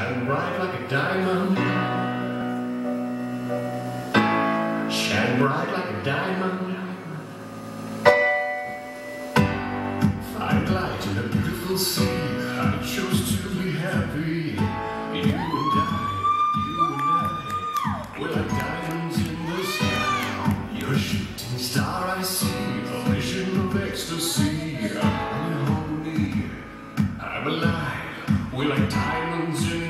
Shine bright like a diamond. Shine bright like a diamond. Find light in a beautiful sea. I chose to be happy. You and I, you and I, we're like diamonds in the sky. You're a shooting star, I see. A vision of ecstasy. Me, I'm alive. We're like diamonds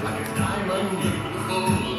like a diamond